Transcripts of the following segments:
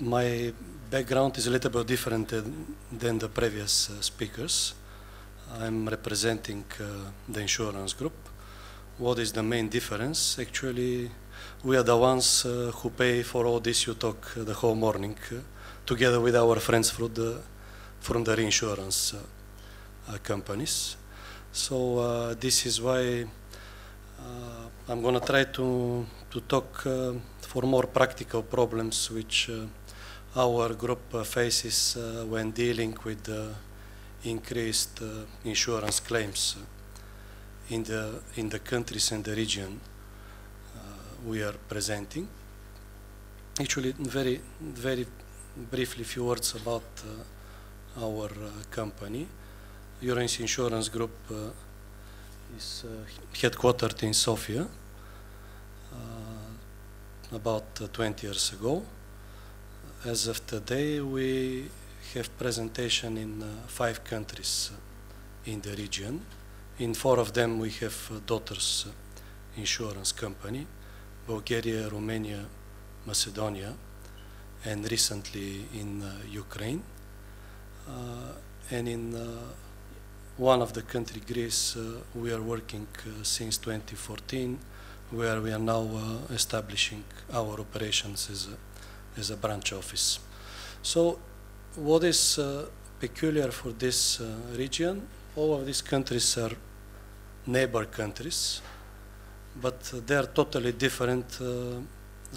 my background is a little bit different than, the previous uh, speakers. I'm representing uh, the insurance group. What is the main difference? Actually, we are the ones uh, who pay for all this you talk uh, the whole morning, uh, together with our friends from the, from the reinsurance uh, companies. So this is why I'm going to try to, to talk for more practical problems which our group faces uh, when dealing with uh, increased uh, insurance claims in the, in the countries and the region we are presenting. Actually, very, very briefly, few words about uh, our uh, company. Euroins Insurance Group uh, is headquartered in Sofia about 20 years ago. As of today, we have presentation in uh, five countries uh, in the region. In four of them, we have uh, daughters uh, insurance company, Bulgaria, Romania, Macedonia, and recently in uh, Ukraine. Uh, and in one of the country, Greece, we are working since 2014 where we are now establishing our operations as a, as a branch office. So what is uh, peculiar for this uh, region, all of these countries are neighbor countries, but they are totally different uh,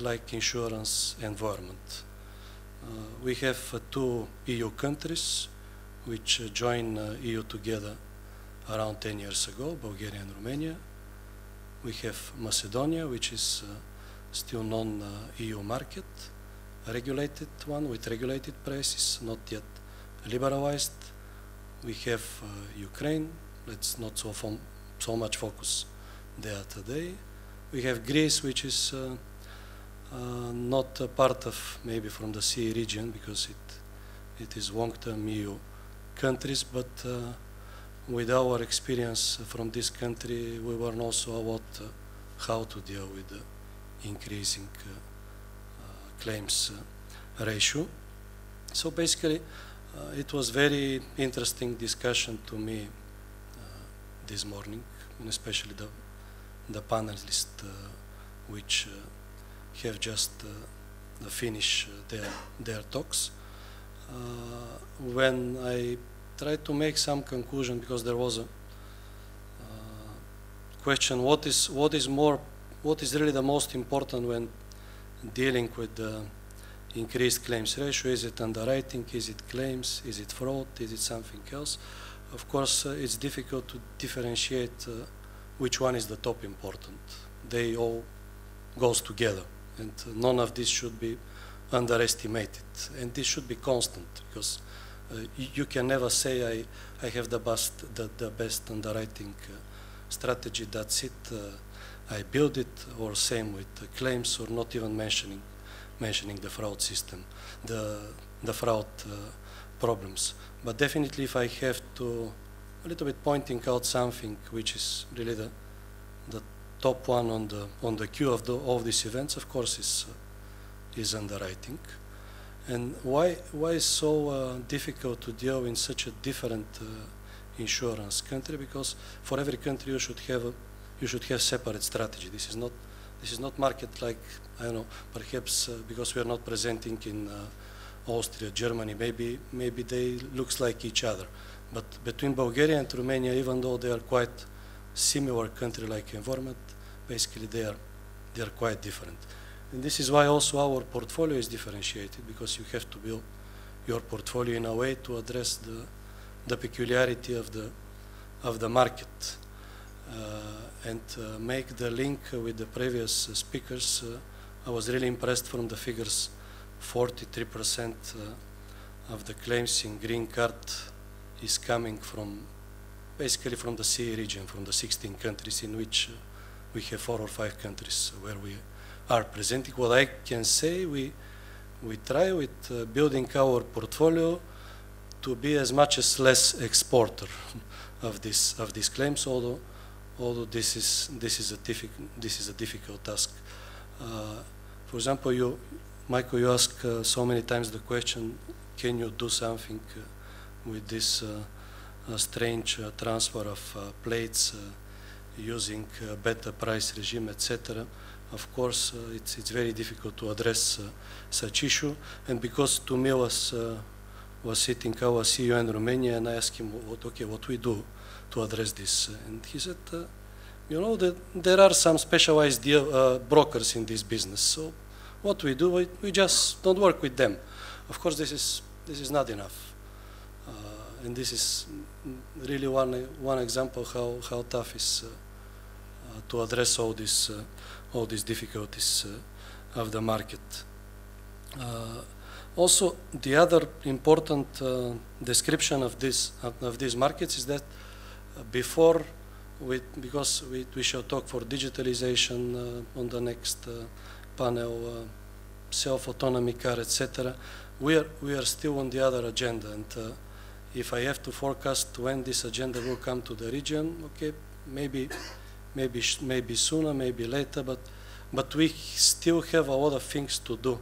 like insurance environment. Uh, we have uh, two EU countries which joined EU together around 10 years ago, Bulgaria and Romania, we have Macedonia, which is uh, still non-EU market, regulated one with regulated prices, not yet liberalized. We have uh, Ukraine, let's not so, so much focus there today. We have Greece, which is uh, uh, not a part of maybe from the CE region because it, it is long-term EU countries, but uh, with our experience from this country, we learn also about uh, how to deal with the increasing uh, claims uh, ratio. So basically, uh, it was very interesting discussion to me uh, this morning, and especially the, the panelists which have just finished their, their talks. when I tried to make some conclusion because there was a uh, question what is what is more what is really the most important when dealing with the increased claims ratio. Is it underwriting? Is it claims? Is it fraud? Is it something else? Of course uh, it's difficult to differentiate uh, which one is the top important. They all goes together and none of this should be underestimated. And this should be constant because uh, you can never say I, I have the best, the, the best underwriting uh, strategy, that's it, uh, I build it, or same with claims, or not even mentioning, mentioning the fraud system, the, the fraud problems. But definitely if I have to, a little bit pointing out something which is really the, the top one on the, on the queue of, the, of these events, of course, is, is underwriting. And why, why is so uh, difficult to deal in such a different uh, insurance country? Because for every country you should have a, you should have separate strategy. This is not this is not market like I don't know. Perhaps uh, because we are not presenting in uh, Austria, Germany, maybe maybe they looks like each other. But between Bulgaria and Romania, even though they are quite similar country-like environment, basically they are they are quite different. And this is why also our portfolio is differentiated because you have to build your portfolio in a way to address the, the peculiarity of the, of the market. Uh, and uh, make the link with the previous uh, speakers, I was really impressed from the figures 43% uh, of the claims in green card is coming from basically from the CE region, from the 16 countries in which uh, we have four or five countries where we are presenting. What I can say, we, we try with uh, building our portfolio to be as much as less exporter of this of these claims, although although this is this is a difficult this is a difficult task. Uh, for example, you Michael, you ask uh, so many times the question, can you do something uh, with this uh, strange transfer of plates using better price regime, etc. Of course, it's, it's very difficult to address such issue. And because to me was, was sitting our CEO in Romania, and I asked him, what, okay, what we do to address this? And he said, you know, that there are some specialized uh, brokers in this business. So what we do, we, we just don't work with them. Of course, this is, this is not enough. Uh, and this is really one, one example how, how tough is uh, uh to address all these, uh, all these difficulties uh, of the market. also, the other important description of, this, of these markets is that before we, because we, we shall talk for digitalization uh, on the next uh, panel, uh, self-autonomy car, etc. We are, we are still on the other agenda, and if I have to forecast when this agenda will come to the region, okay, maybe, maybe, maybe sooner, maybe later, but, but we still have a lot of things to do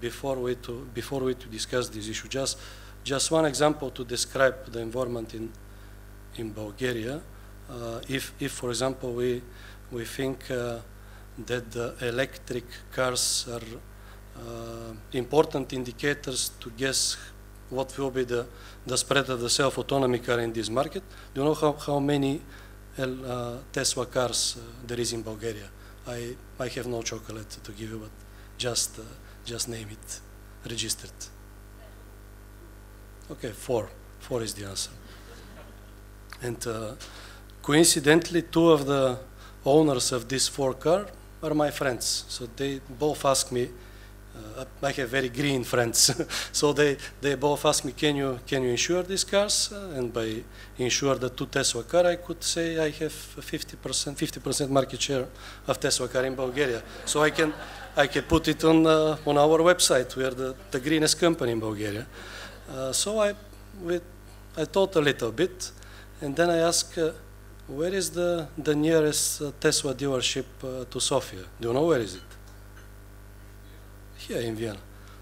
before we to before we to discuss this issue. Just, just one example to describe the environment in in Bulgaria. Uh, if, if, for example, we we think uh, that the electric cars are uh, important indicators to guess what will be the, the spread of the self-autonomy car in this market. Do you know how, how many uh, Tesla cars uh, there is in Bulgaria? I, I have no chocolate to give you, but just, uh, just name it, registered. Okay, four. Four is the answer. And uh, coincidentally, two of the owners of this four car are my friends. So they both ask me, uh, I have very green friends, so they, they both ask me, can you, can you insure these cars? Uh, and by insure the two Tesla car, I could say I have 50%, 50% market share of Tesla car in Bulgaria. So I can, I can put it on, uh, on our website. We are the, the greenest company in Bulgaria. Uh, so I, we, I thought a little bit, and then I asked, uh, where is the, the nearest uh, Tesla dealership uh, to Sofia? Do you know where is it? Here in Vienna.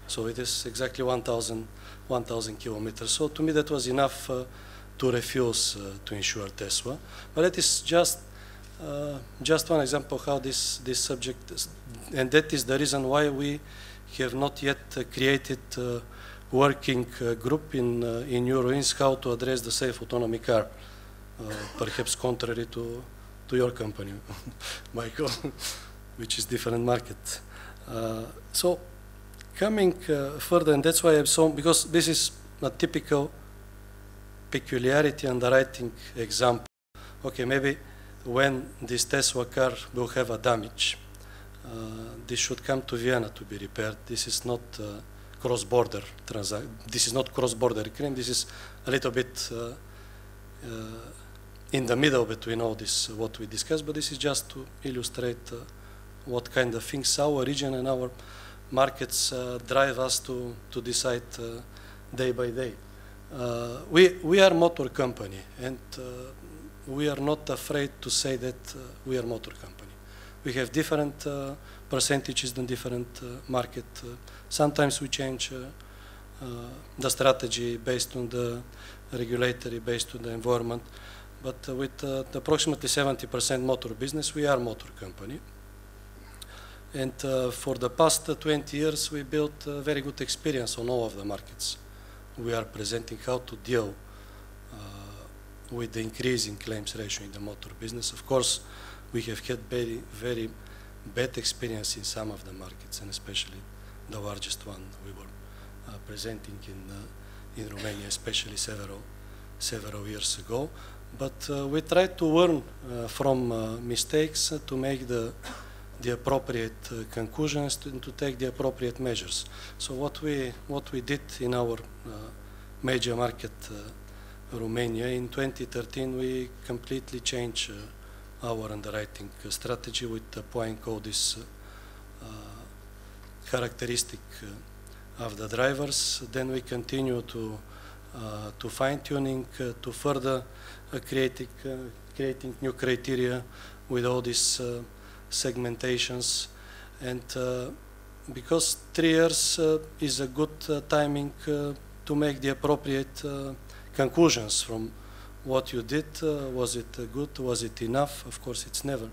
So it is exactly 1,000 1, kilometers. So to me that was enough uh, to refuse uh, to insure Tesla. But that is just uh, just one example how this, this subject, is, and that is the reason why we have not yet uh, created working group in, in Euroins how to address the safe autonomy car. Uh, perhaps contrary to, to your company, Michael, which is different market. Uh, so coming uh, further, and that's why I'm so, because this is a typical peculiarity underwriting example. Okay, maybe when this Tesla car will have a damage, uh, this should come to Vienna to be repaired. This is not uh, cross-border transaction. This is not cross-border claim. This is a little bit uh, in the middle between all this, uh, what we discussed, but this is just to illustrate uh, what kind of things our region and our markets uh, drive us to, to decide uh, day by day. Uh, we, we are motor company and uh, we are not afraid to say that we are motor company. We have different percentages than different market. sometimes we change the strategy based on the regulatory, based on the environment. But uh, with uh, approximately 70% motor business, we are a motor company. And uh, for the past 20 years, we built very good experience on all of the markets. We are presenting how to deal with the increasing claims ratio in the motor business. Of course, we have had very, very bad experience in some of the markets, and especially the largest one we were uh, presenting in, uh, in Romania, especially several, several years ago. But uh, we try to learn uh, from uh, mistakes to make the, the appropriate conclusions to, to take the appropriate measures. So what we, what we did in our major market, Romania, in 2013 we completely changed our underwriting strategy with applying all this characteristic of the drivers. Then we continue to uh, to fine tuning, uh, to further uh, creating, creating new criteria with all these segmentations. And because three years uh, is a good uh, timing uh, to make the appropriate uh, conclusions from what you did. Uh, was it uh, good? Was it enough? Of course, it's never,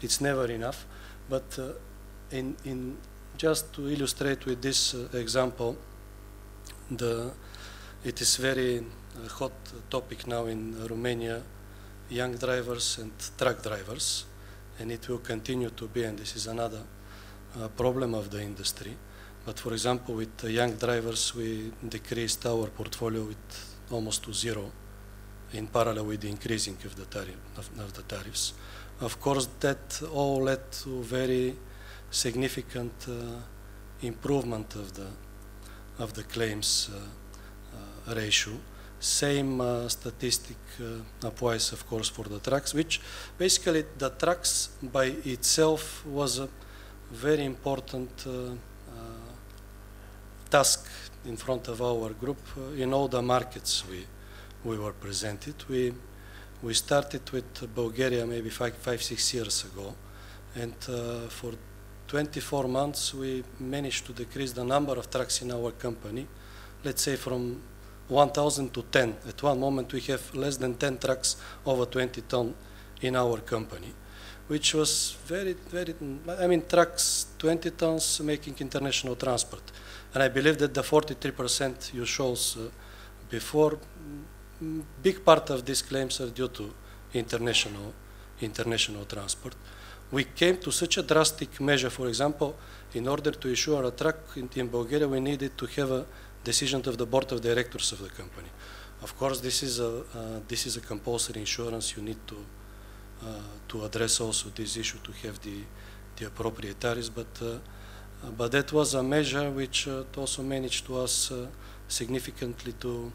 it's never enough. But in, in just to illustrate with this example, the it is very hot topic now in Romania, young drivers and truck drivers, and it will continue to be, and this is another uh, problem of the industry. But for example, with young drivers, we decreased our portfolio with almost to zero in parallel with the increasing of the, of, of the tariffs. Of course, that all led to very significant uh, improvement of the of the claims uh, ratio. Same uh, statistic applies, of course, for the trucks, which basically the trucks by itself was a very important task in front of our group in all the markets we, we were presented. We, we started with Bulgaria maybe five, five six years ago, and uh, for 24 months we managed to decrease the number of trucks in our company, let's say from 1,000 to 10. At one moment we have less than 10 trucks over 20 ton in our company, which was very, very, I mean trucks 20 tons making international transport. And I believe that the 43% you shows uh, before, big part of these claims are due to international, international transport. We came to such a drastic measure, for example, in order to issue a truck in, in Bulgaria, we needed to have a decision of the board of directors of the company. Of course, this is a uh, this is a compulsory insurance. You need to uh, to address also this issue to have the the appropriate tariffs. But uh, but that was a measure which uh, also managed to us uh, significantly to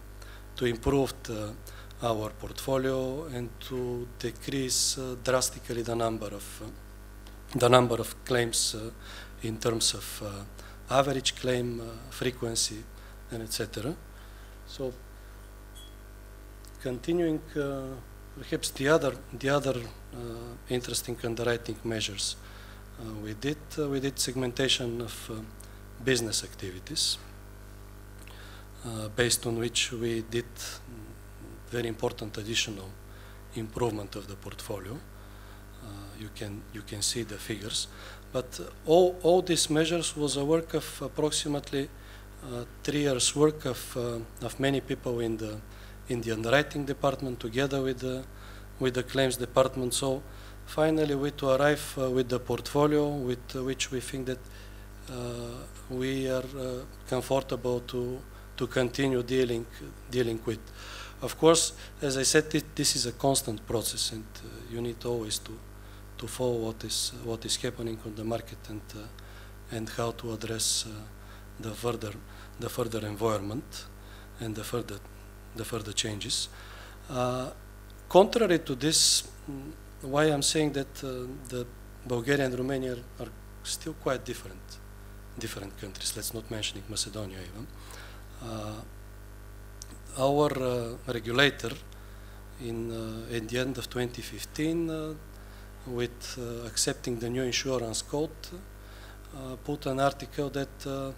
to improve the, our portfolio and to decrease uh, drastically the number of the number of claims in terms of average claim frequency and etc. So continuing uh, perhaps the other the other uh, interesting underwriting measures uh, we did uh, we did segmentation of uh, business activities based on which we did very important additional improvement of the portfolio. you can you can see the figures, but all all these measures was a work of approximately three years work of, uh, of many people in the, in the underwriting department together with the, with the claims department. So finally we to arrive uh, with the portfolio with which we think that we are comfortable to, to continue dealing, dealing with. Of course, as I said, it, this is a constant process, and uh, you need always to to follow what is what is happening on the market and uh, and how to address uh, the further the further environment and the further the further changes. Uh, contrary to this, mm, why I'm saying that uh, the Bulgaria and Romania are still quite different, different countries. Let's not mention Macedonia even. Uh, our uh, regulator, in uh, at the end of 2015, uh, with accepting the new insurance code, put an article that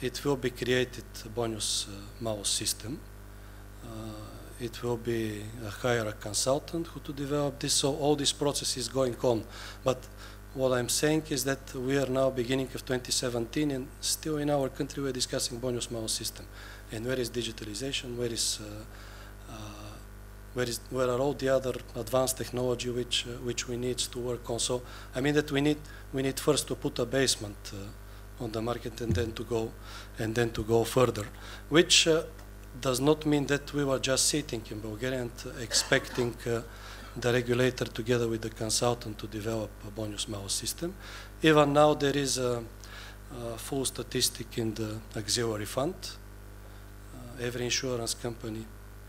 it will be created bonus uh, malus system. Uh, it will be hire a consultant who to develop this. So all this process is going on. But what I'm saying is that we are now beginning of 2017 and still in our country we're discussing bonus malus system. And where is digitalization? Where is uh, uh, where is where are all the other advanced technology which uh, which we need to work on? So I mean that we need we need first to put a basement on the market and then to go and then to go further, which uh, does not mean that we were just sitting in Bulgaria and expecting uh, the regulator together with the consultant to develop a bonus malus system. Even now there is a, a full statistic in the auxiliary fund. Uh, every insurance company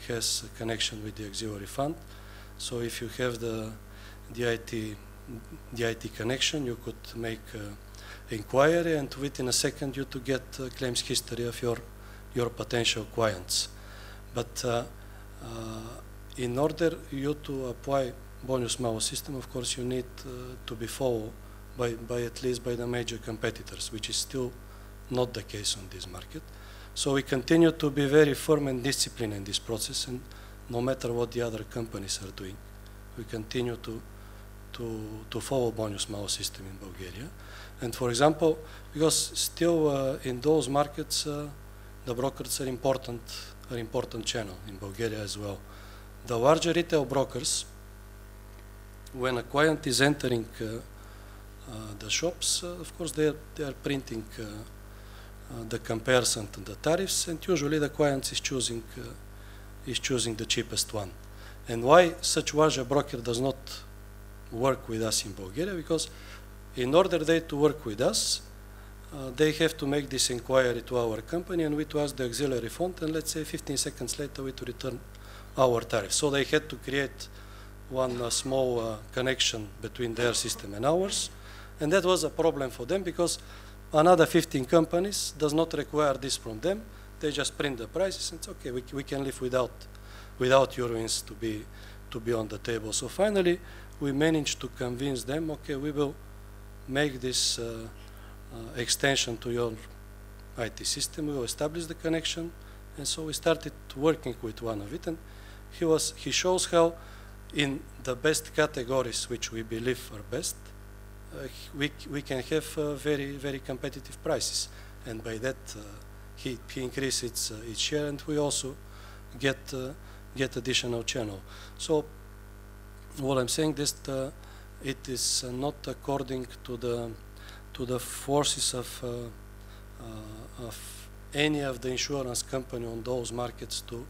has a connection with the auxiliary fund. So if you have the, the IT the IT connection, you could make uh, inquiry and within a second you to get uh, claims history of your, your potential clients. But uh, uh, in order you to apply bonus malus system, of course, you need uh, to be followed by, by at least by the major competitors, which is still not the case on this market. So we continue to be very firm and disciplined in this process, and no matter what the other companies are doing, we continue to to to follow bonus malus system in Bulgaria. And for example, because still uh, in those markets, uh, the brokers are important are important channel in Bulgaria as well. The larger retail brokers, when a client is entering uh, uh the shops, uh, of course they are, they are printing uh, the comparison to the tariffs, and usually the client is choosing is choosing the cheapest one. And why such large broker does not work with us in Bulgaria? Because in order they to work with us, uh, they have to make this inquiry to our company and we to ask the auxiliary fund and let's say 15 seconds later we to return our tariff. So they had to create one uh, small uh, connection between their system and ours and that was a problem for them because another 15 companies does not require this from them. They just print the prices and it's okay, we, we can live without, without Euroins to be, to be on the table. So finally we managed to convince them, okay, we will make this uh, uh, extension to your IT system. We will establish the connection, and so we started working with one of it. And he was he shows how, in the best categories which we believe are best, uh, we we can have uh, very very competitive prices, and by that uh, he he increases its uh, its share, and we also get get additional channel. So what I'm saying is that it is not according to the to the forces of, uh, uh, of any of the insurance company on those markets to,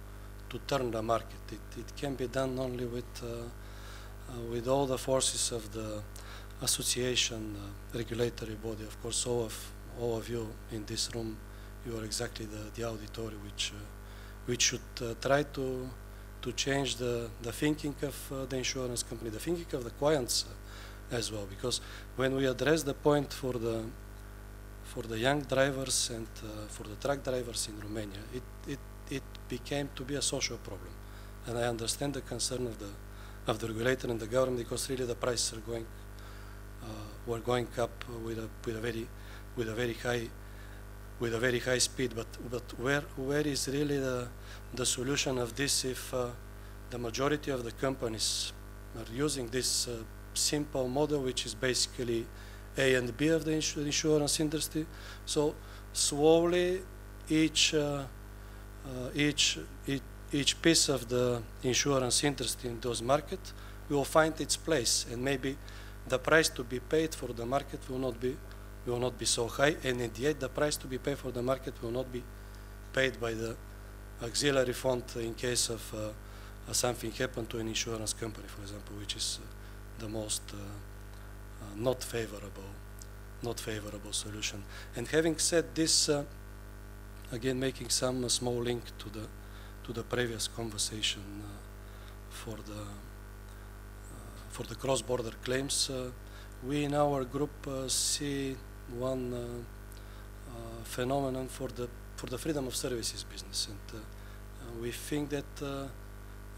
to turn the market. It, it can be done only with, uh, with all the forces of the association regulatory body. Of course, all of, all of you in this room, you are exactly the, the auditory which, which should try to to change the, the thinking of uh, the insurance company, the thinking of the clients uh, as well because when we address the point for the for the young drivers and uh, for the truck drivers in Romania, it, it, it became to be a social problem. And I understand the concern of the of the regulator and the government because really the prices are going uh, were going up with a with a very with a very high with a very high speed. But but where where is really the the solution of this if uh, the majority of the companies are using this uh, simple model, which is basically A and B of the insurance industry. So slowly, each uh, uh, each each piece of the insurance industry in those markets will find its place, and maybe the price to be paid for the market will not be will not be so high, and in the end, the price to be paid for the market will not be paid by the auxiliary fund in case of uh, something happened to an insurance company, for example, which is uh, the most uh, uh, not favorable, not favorable solution. And having said this, uh, again making some small link to the to the previous conversation for the for the cross-border claims, we in our group see one phenomenon for the for the freedom of services business, and we think that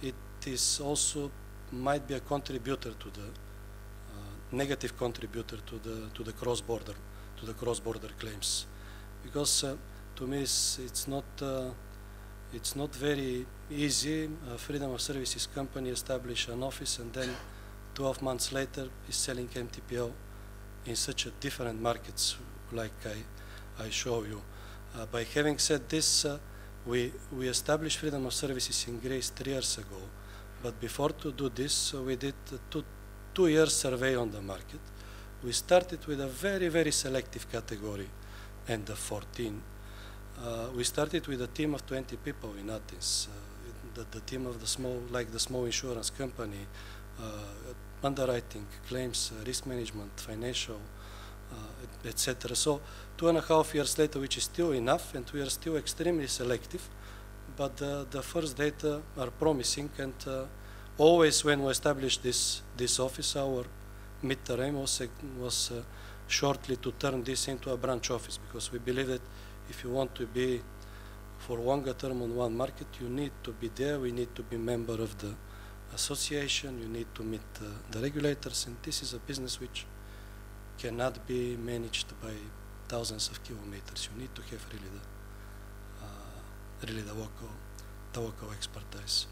it is also might be a contributor to the uh, negative contributor to the to the cross border to the cross border claims. Because uh, to me it's, it's not uh, it's not very easy a freedom of services company establish an office and then 12 months later is selling MTPL in such a different markets like I, I show you. Uh, by having said this, uh, we, we established freedom of services in Greece three years ago but before to do this, we did a two, two year survey on the market. We started with a very, very selective category and the 14. Uh, we started with a team of 20 people in Athens. Uh, the, the, team of the small, like the small insurance company, uh, underwriting, claims, uh, risk management, financial, uh, etc. So two and a half years later, which is still enough, and we are still extremely selective but the, first data are promising and uh, always when we established this, this office, our midterm was, was shortly to turn this into a branch office because we believe that if you want to be for longer term on one market, you need to be there, we need to be member of the association, you need to meet uh, the regulators, and this is a business which cannot be managed by thousands of kilometers. You need to have really the uh, really the local the local expertise.